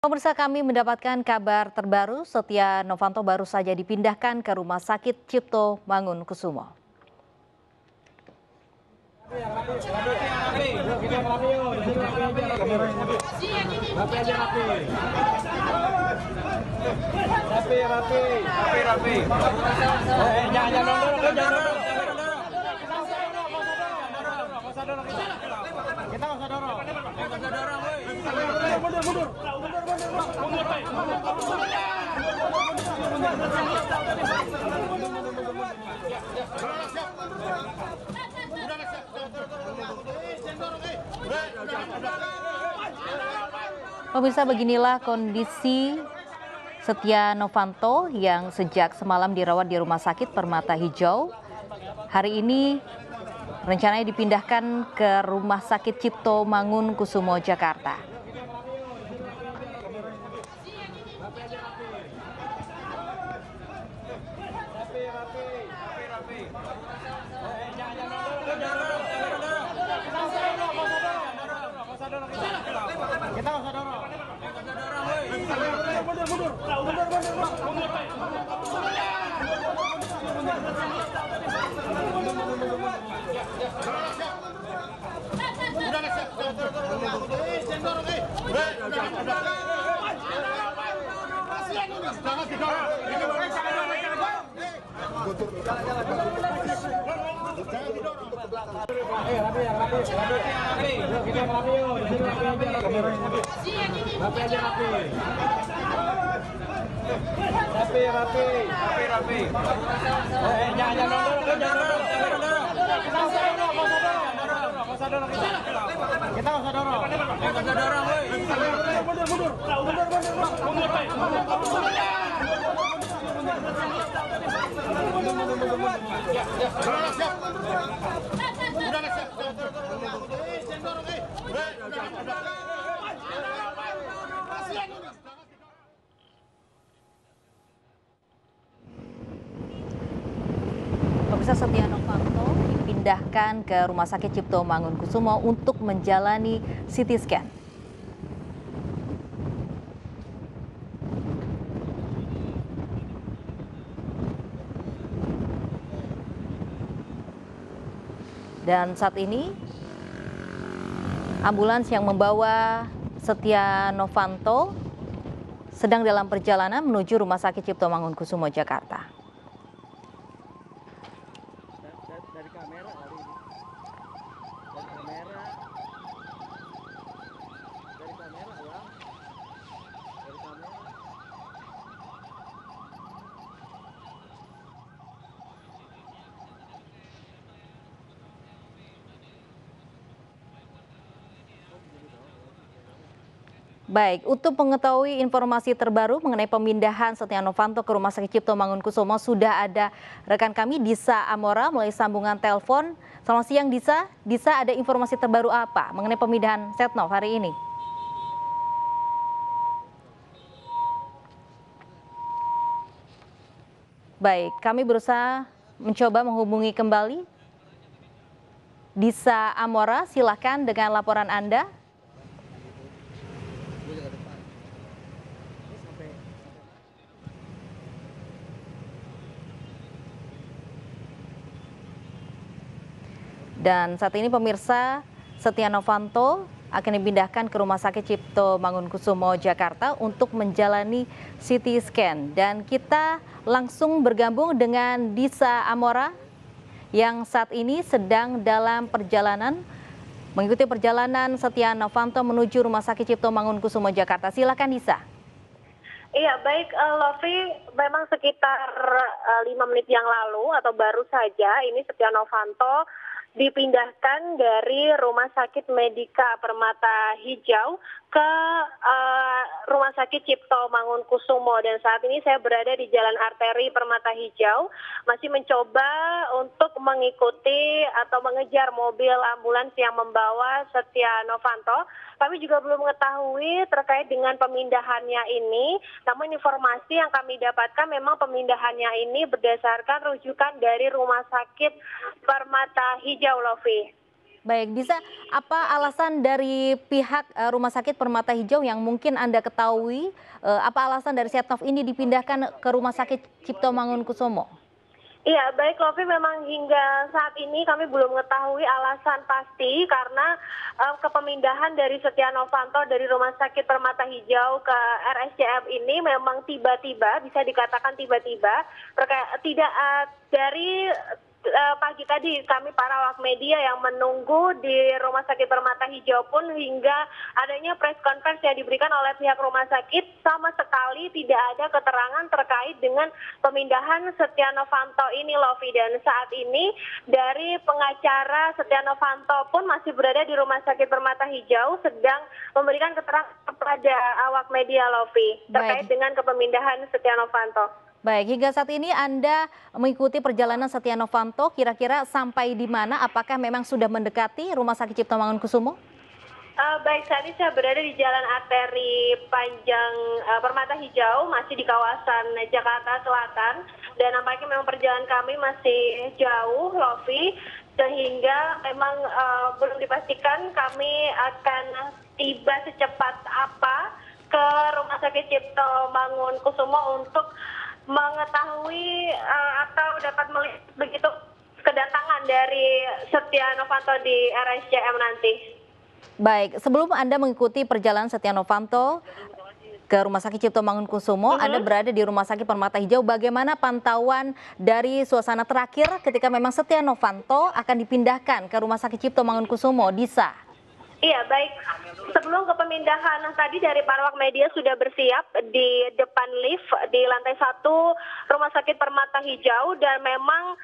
Pemirsa kami mendapatkan kabar terbaru Setia Novanto baru saja dipindahkan ke Rumah Sakit Cipto Mangun Kusumo. Rapi, rapi, rapi, rapi. Eh, jangan, jangan dorong, jangan Pemirsa beginilah kondisi Setia Novanto yang sejak semalam dirawat di Rumah Sakit Permata Hijau. Hari ini rencananya dipindahkan ke Rumah Sakit Cipto Mangun Kusumo Jakarta. Kita nggak usah dorong. Nggak usah dorong, woi. Mundur, mundur, mundur, mundur, mundur. Eh, rapi, rapi, rapi, rapi. Yuk, kita yang rapi yuk. Di sini rapi aja. Rapi rapi. Rapi, rapi, rapi, rapi. Eh, jangan, jangan dorong, jangan dorong, jangan Pemirsa Setia Novanto dipindahkan ke Rumah Sakit Cipto Mangun Kusumo untuk menjalani CT scan. Dan saat ini ambulans yang membawa Setia Novanto sedang dalam perjalanan menuju Rumah Sakit Cipto Mangun Kusumo Jakarta. dari kamera kali ini. Dari kamera. Dari kamera ya. Dari kamera. Baik, untuk mengetahui informasi terbaru mengenai pemindahan Setia Novanto ke Rumah Sakit Cipto Mangunkusumo sudah ada rekan kami Disa Amora melalui sambungan telepon. Selamat siang Disa. Disa ada informasi terbaru apa mengenai pemindahan Setnov hari ini? Baik, kami berusaha mencoba menghubungi kembali. Disa Amora, silakan dengan laporan Anda. Dan saat ini pemirsa Setia Novanto akan dipindahkan ke Rumah Sakit Cipto Mangunkusumo Jakarta untuk menjalani CT scan. Dan kita langsung bergabung dengan Disa Amora yang saat ini sedang dalam perjalanan mengikuti perjalanan Setia Novanto menuju Rumah Sakit Cipto Mangunkusumo Jakarta. Silakan Disa. Iya, baik uh, Lofi, memang sekitar uh, lima menit yang lalu atau baru saja ini Setia Novanto dipindahkan dari Rumah Sakit Medika Permata Hijau ke uh, Rumah Sakit Cipto Mangunkusumo dan saat ini saya berada di Jalan Arteri Permata Hijau masih mencoba untuk mengikuti atau mengejar mobil ambulans yang membawa Setia Novanto. Kami juga belum mengetahui terkait dengan pemindahannya ini, namun informasi yang kami dapatkan memang pemindahannya ini berdasarkan rujukan dari Rumah Sakit Permata Hijau, Lofi. Baik, bisa apa alasan dari pihak uh, Rumah Sakit Permata Hijau yang mungkin Anda ketahui, uh, apa alasan dari Setnov ini dipindahkan ke Rumah Sakit Cipto Mangunkusumo? Iya, baik Lovi memang hingga saat ini kami belum mengetahui alasan pasti karena uh, kepemindahan dari Setia Novanto dari Rumah Sakit Permata Hijau ke RSCM ini memang tiba-tiba, bisa dikatakan tiba-tiba, tidak uh, dari pagi tadi kami para awak media yang menunggu di Rumah Sakit Permata Hijau pun hingga adanya press conference yang diberikan oleh pihak rumah sakit sama sekali tidak ada keterangan terkait dengan pemindahan Setia Novanto ini Lovi dan saat ini dari pengacara Setia Novanto pun masih berada di Rumah Sakit Permata Hijau sedang memberikan keterangan kepada awak media Lovi terkait Baik. dengan kepemindahan Setia Novanto. Baik, hingga saat ini Anda mengikuti perjalanan Setia Novanto, kira-kira sampai di mana? Apakah memang sudah mendekati Rumah Sakit Cipto Mangunkusumo? Uh, baik, saat ini saya berada di Jalan Arteri Panjang uh, Permata Hijau, masih di kawasan Jakarta Selatan. Dan nampaknya memang perjalanan kami masih jauh, Lovi, sehingga memang uh, belum dipastikan kami akan tiba secepat apa ke Rumah Sakit Cipto Mangunkusumo untuk mengetahui uh, atau dapat melihat begitu kedatangan dari Setia Novanto di RSCM nanti. Baik, sebelum Anda mengikuti perjalanan Setia Novanto ke Rumah Sakit Cipto Mangunkusumo, uh -huh. Anda berada di Rumah Sakit Permata Hijau. Bagaimana pantauan dari suasana terakhir ketika memang Setia Novanto akan dipindahkan ke Rumah Sakit Cipto Mangunkusumo, Disa? Iya, baik. Sebelum kepemindahan tadi dari para media sudah bersiap di depan lift di lantai satu Rumah Sakit Permata Hijau dan memang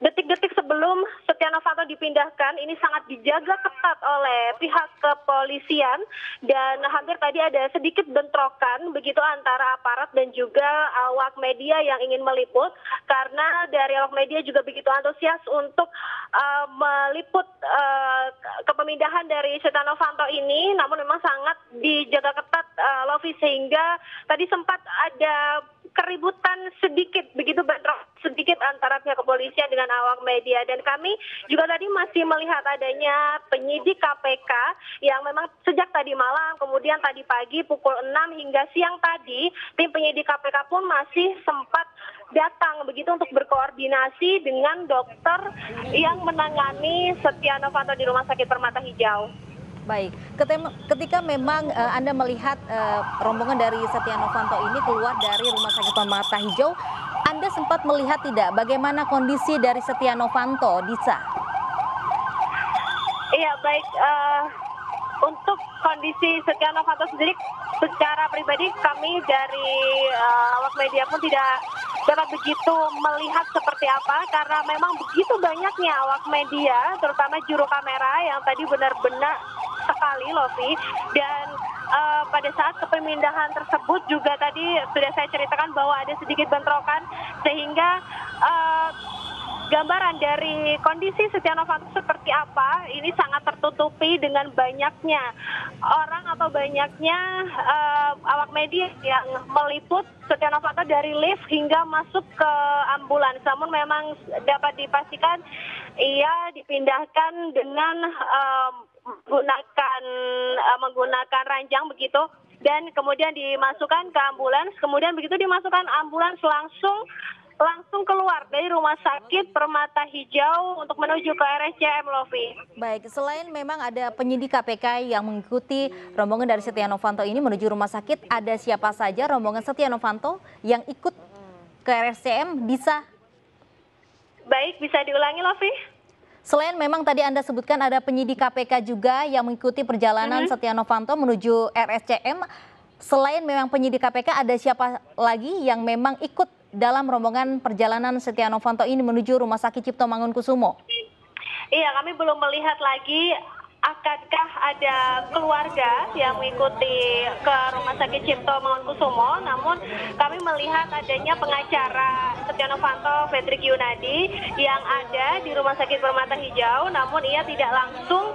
detik-detik sebelum Setia Novanto dipindahkan ini sangat dijaga ketat oleh pihak kepolisian. Dan hampir tadi ada sedikit bentrokan begitu antara aparat dan juga awak media yang ingin meliput. Karena dari awak media juga begitu antusias untuk uh, meliput uh, kepemindahan dari Setia Novanto ini. Namun memang sangat dijaga ketat uh, Lovi sehingga tadi sempat ada keributan sedikit begitu bentrok sedikit antara pihak kepolisian dengan awak media dan kami juga tadi masih melihat adanya penyidik KPK yang memang sejak tadi malam kemudian tadi pagi pukul 6 hingga siang tadi tim penyidik KPK pun masih sempat datang begitu untuk berkoordinasi dengan dokter yang menangani Setia Novanto di Rumah Sakit Permata Hijau. Baik, ketika memang uh, Anda melihat uh, rombongan dari Setia Novanto ini keluar dari Rumah Sakit Permata Hijau, Anda sempat melihat tidak bagaimana kondisi dari Setia Novanto, Disa? Iya, baik. Uh, untuk kondisi Setia Novanto sendiri, secara pribadi kami dari uh, awak media pun tidak dapat begitu melihat seperti apa karena memang begitu banyaknya awak media terutama juru kamera yang tadi benar-benar sekali Lovi dan uh, pada saat kepemindahan tersebut juga tadi sudah saya ceritakan bahwa ada sedikit bentrokan sehingga uh, gambaran dari kondisi Setia Novanto seperti apa ini sangat tertutupi dengan banyaknya orang atau banyaknya uh, awak media yang meliput Setia Novanto dari lift hingga masuk ke ambulans. Namun memang dapat dipastikan ia dipindahkan dengan um, menggunakan uh, menggunakan ranjang begitu dan kemudian dimasukkan ke ambulans kemudian begitu dimasukkan ambulans langsung langsung keluar dari rumah sakit Permata Hijau untuk menuju ke RSCM Lovi. Baik, selain memang ada penyidik KPK yang mengikuti rombongan dari Setia Novanto ini menuju rumah sakit, ada siapa saja rombongan Setia Novanto yang ikut ke RSCM bisa? Baik, bisa diulangi Lovi? Selain memang tadi Anda sebutkan ada penyidik KPK juga yang mengikuti perjalanan mm -hmm. Setia Novanto menuju RSCM. Selain memang penyidik KPK ada siapa lagi yang memang ikut dalam rombongan perjalanan Setia Novanto ini menuju Rumah Sakit Cipto Mangunkusumo? Iya, kami belum melihat lagi akankah ada keluarga yang mengikuti ke Rumah Sakit Cipto Mangunkusumo, namun kami melihat adanya pengacara Setia Novanto Fredrik Yunadi yang ada di Rumah Sakit Permata Hijau, namun ia tidak langsung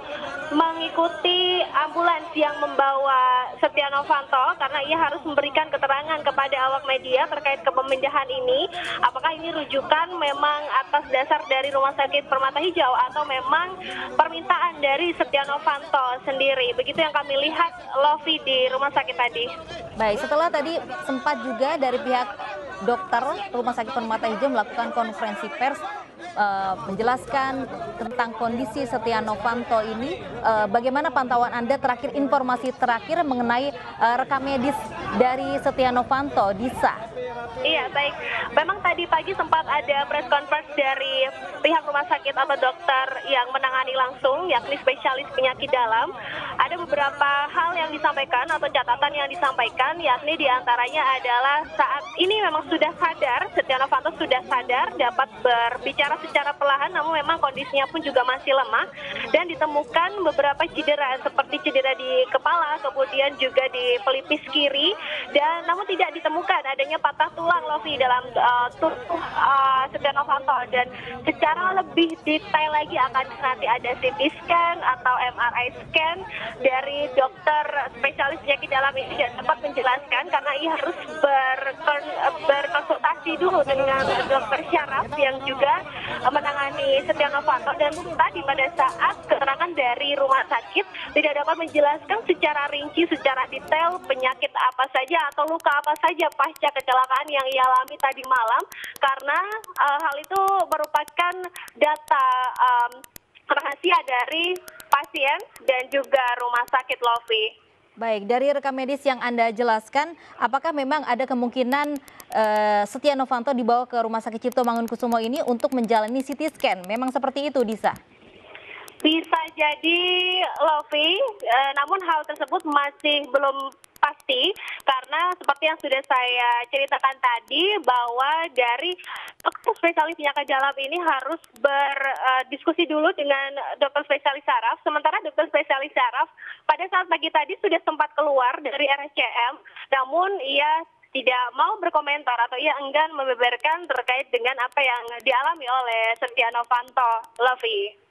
mengikuti ambulans yang membawa Setia Novanto karena ia harus memberikan keterangan kepada awak media terkait kepemindahan ini. Apakah ini rujukan memang atas dasar dari Rumah Sakit Permata Hijau atau memang permintaan dari Setia Novanto sendiri. Begitu yang kami lihat Lovi di rumah sakit tadi. Baik, setelah tadi sempat juga dari pihak dokter Rumah Sakit Permata Hijau melakukan konferensi pers uh, menjelaskan tentang kondisi Setia Novanto ini. Uh, bagaimana pantauan Anda terakhir informasi terakhir mengenai uh, rekam medis dari Setia Novanto, Disa? Iya, baik. Memang tadi pagi sempat ada press conference dari pihak rumah sakit atau dokter yang menangani langsung, yakni spesialis penyakit dalam. Ada beberapa hal yang disampaikan atau catatan yang disampaikan, yakni di antaranya adalah saat ini memang sudah sadar, Setia Novanto sudah sadar dapat berbicara secara perlahan, namun memang kondisinya pun juga masih lemah dan ditemukan beberapa cedera seperti cedera di kepala, kemudian juga di pelipis kiri, dan namun tidak ditemukan adanya patah tulang Lovi dalam uh, tubuh uh, Setia Novanto. Dan secara lebih detail lagi akan nanti ada CT scan atau MRI scan dari dokter spesialis penyakit dalam ini dan dapat menjelaskan karena ia harus berkon, berkonsultasi dulu dengan dokter syaraf yang juga menangani Setia Novanto. Dan tadi pada saat keterangan dari rumah sakit tidak dapat menjelaskan secara rinci secara detail penyakit apa saja atau luka apa saja pasca kecelakaan yang ia alami tadi malam karena uh, hal itu merupakan data um, rahasia dari pasien dan juga rumah sakit Lovi. Baik, dari rekam medis yang Anda jelaskan, apakah memang ada kemungkinan uh, Setia Novanto dibawa ke Rumah Sakit Cipto Mangunkusumo ini untuk menjalani CT scan? Memang seperti itu, Disa? Bisa jadi, Lovi, uh, namun hal tersebut masih belum pasti karena seperti yang sudah saya ceritakan tadi bahwa dari dokter spesialis penyakit dalam ini harus berdiskusi uh, dulu dengan dokter spesialis saraf. Sementara dokter spesialis saraf pada saat pagi tadi sudah sempat keluar dari RSCM, namun ia tidak mau berkomentar atau ia enggan membeberkan terkait dengan apa yang dialami oleh Setia Novanto, Lovi.